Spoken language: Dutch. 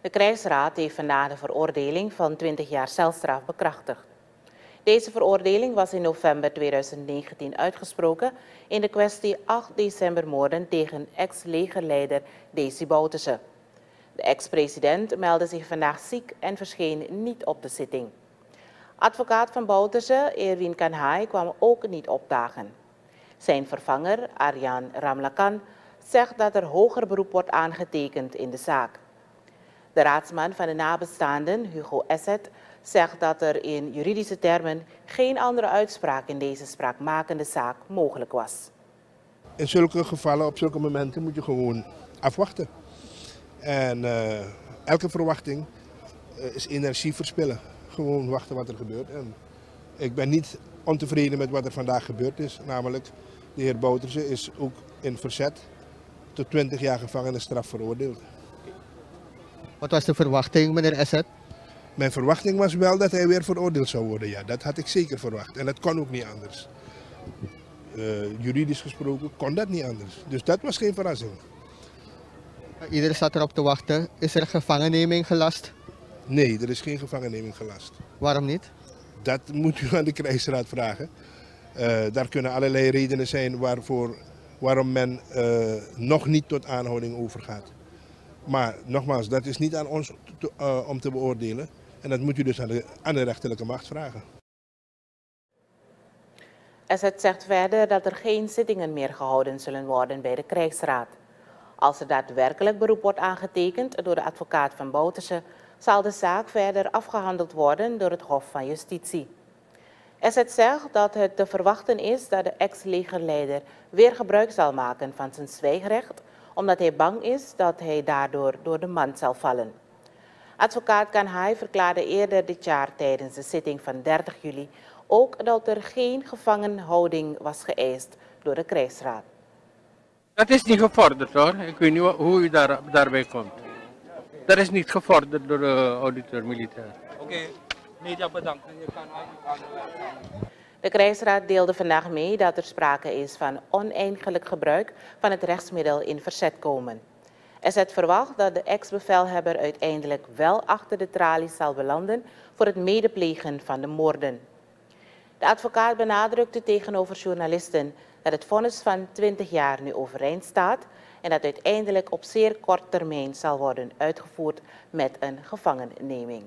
De krijgsraad heeft vandaag de veroordeling van 20 jaar celstraf bekrachtigd. Deze veroordeling was in november 2019 uitgesproken in de kwestie 8 december moorden tegen ex-legerleider Desi Bouterse. De ex-president meldde zich vandaag ziek en verscheen niet op de zitting. Advocaat van Bouterse, Erwin Kanhai, kwam ook niet opdagen. Zijn vervanger, Arjan Ramlakan, zegt dat er hoger beroep wordt aangetekend in de zaak. De raadsman van de nabestaanden, Hugo Esset, zegt dat er in juridische termen geen andere uitspraak in deze spraakmakende zaak mogelijk was. In zulke gevallen, op zulke momenten, moet je gewoon afwachten. En uh, elke verwachting uh, is energie verspillen. Gewoon wachten wat er gebeurt. En ik ben niet ontevreden met wat er vandaag gebeurd is. Namelijk, de heer Bouterse is ook in verzet tot 20 jaar gevangenisstraf veroordeeld. Wat was de verwachting, meneer Esset? Mijn verwachting was wel dat hij weer veroordeeld zou worden. Ja, dat had ik zeker verwacht. En dat kon ook niet anders. Uh, juridisch gesproken kon dat niet anders. Dus dat was geen verrassing. Iedereen staat erop te wachten. Is er gevangenneming gelast? Nee, er is geen gevangenneming gelast. Waarom niet? Dat moet u aan de krijgsraad vragen. Uh, daar kunnen allerlei redenen zijn waarvoor, waarom men uh, nog niet tot aanhouding overgaat. Maar nogmaals, dat is niet aan ons te, uh, om te beoordelen. En dat moet u dus aan de, rechterlijke macht vragen. Asset zegt verder dat er geen zittingen meer gehouden zullen worden bij de krijgsraad. Als er daadwerkelijk beroep wordt aangetekend door de advocaat van Bouterse, zal de zaak verder afgehandeld worden door het Hof van Justitie. Asset zegt dat het te verwachten is dat de ex-legerleider weer gebruik zal maken van zijn zwijgrecht, omdat hij bang is dat hij daardoor door de mand zal vallen. Advocaat Kanhai verklaarde eerder dit jaar tijdens de zitting van 30 juli ook dat er geen gevangenhouding was geëist door de krijgsraad. Dat is niet gevorderd hoor. Ik weet niet hoe u daar, daarbij komt. Dat is niet gevorderd door de auditeur militair. Oké, okay. media bedankt. Je kan de krijgsraad deelde vandaag mee dat er sprake is van oneigenlijk gebruik van het rechtsmiddel in verzet komen. SZ verwacht dat de ex-bevelhebber uiteindelijk wel achter de tralies zal belanden voor het medeplegen van de moorden. De advocaat benadrukte tegenover journalisten dat het vonnis van 20 jaar nu overeind staat en dat uiteindelijk op zeer kort termijn zal worden uitgevoerd met een gevangenneming.